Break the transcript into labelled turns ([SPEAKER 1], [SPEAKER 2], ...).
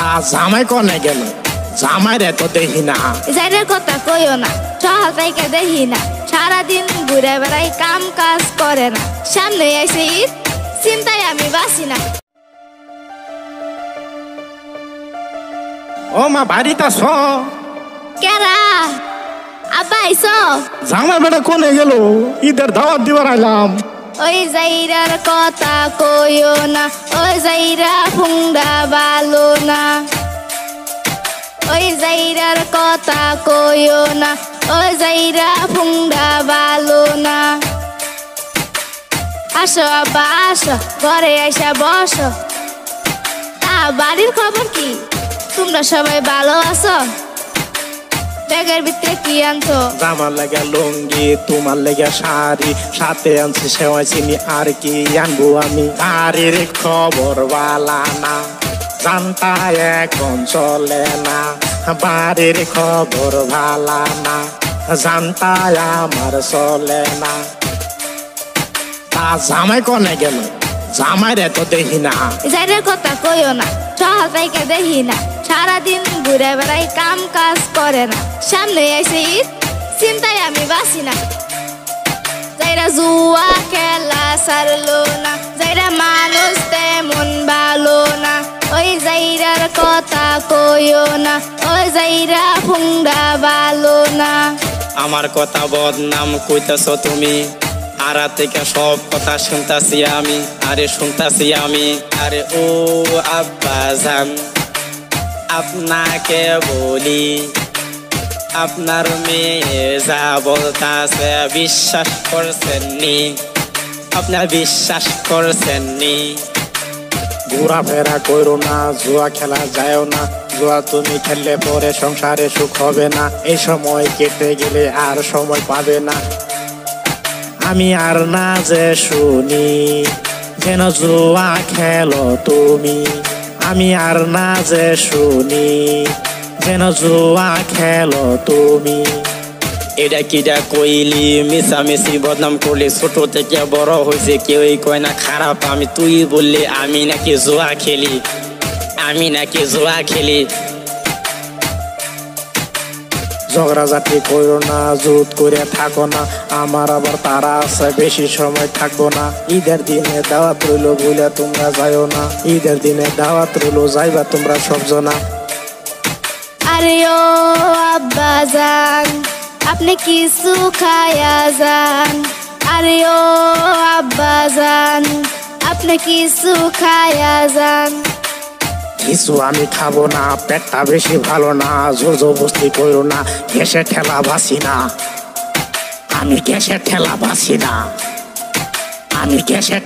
[SPEAKER 1] তা জামাই কনে? গেল জামাই রে তো দেখি না।
[SPEAKER 2] যাইদের কথা কইও না সকাল থেকে দেখি না। সারাদিন ঘুরে বেড়াই কাম কাজ করে না। সামনে এসে ঈদ চিন্তায় আমি বাসি না।
[SPEAKER 1] ও মা বাড়িতে আস
[SPEAKER 2] কেরা আব্বা আইস
[SPEAKER 1] জামাই বেটা কোনে গেল? ঈদের দাওয়াত দিবার আইলাম।
[SPEAKER 2] ওই জাইরার কথা কইও না ওই জাইরা ফুংডা না ওই জাইরার কথা কইও না, ওই জাইরা ফুংডা বালো না। আসো আব্বা, আসো, ঘরে আইসা বসো। তা বাড়ির খবর কি? তোমরা সবাই ভালো আছো? ব্যাগের ভিতরে কি আনছো?
[SPEAKER 1] জামার লেগে লুঙ্গি, তোমার লেগে শাড়ি, সাথে আনছি সেওয়াই চিনি, আর কি আনব আমি? বাড়ির খবর বালা না। জানতা এখন চলে না। বাড়ির খবর ভালা না। জানতা আমার চলে না। তা জামাই কনে গেল? জামাই রে তো দেখি না।
[SPEAKER 2] যাইদের কথা কইও না। সকাল থেকে দেখি না। সারাদিন ঘুরে বেড়াই কাম কাজ করে না। সামনে এসে ঈদ, চিন্তায় আমি বাসি না। যাইরা জুয়া খেলা সারলো না। যাইরা মানুষ কথা কইও না, ওই জাইরা ফুংডা ভালো না।
[SPEAKER 3] আমার কথা বদনাম কইতেছ তুমি, আরা থেকে সব কথা শুনতাছি আমি, আরে শুনতাছি আমি, আরে ও আব্বা জান, আপনাকে বলি, আপনার মেয়ে যা বলতাছে বিশ্বাস করছেন নি, আপনার বিশ্বাস করছেন নি।
[SPEAKER 1] ঘোরাফেরা করো না, জুয়া খেলা যায়ও না, জুয়া তুমি খেললে পরে সংসারে সুখ হবে না, এই সময় কেটে গেলে আর সময় পাবে না। আমি আর না যে শুনি, যেন জুয়া খেলো তুমি। আমি আর না যে শুনি, যেন জুয়া খেলো তুমি।
[SPEAKER 3] এটা কিটা কইলি? মিশামিশি বদনাম করলি। ছোট থেকে বড় হয়েছে কেউই কয় না খারাপ। আমি তুই বললি আমি নাকি জোয়া খেলি। আমি নাকি জোয়া খেলি।
[SPEAKER 1] ঝগড়াঝাটি করো না জুত করে থাকো না। আমার আবার তারা আছে বেশি সময় থাকব না। ঈদের দিনে দাওয়াত রইল বলে তোমরা যাইও না। ঈদের দিনে দাওয়াত রইল যাইবা তোমরা সবজনা।
[SPEAKER 2] আরে ও আব্বা যান আপনি কিছু খায়া যান। আরে ও আব্বা যান, আপনি কিছু খায়া যান।
[SPEAKER 1] কিছু আমি খাব না, পেটটা বেশি ভালো না, জোর জবস্তি করো না, গ্যাসের ঠেলা বাসি না। আমি গ্যাসের ঠেলা বাসি না। আমি গ্যাসের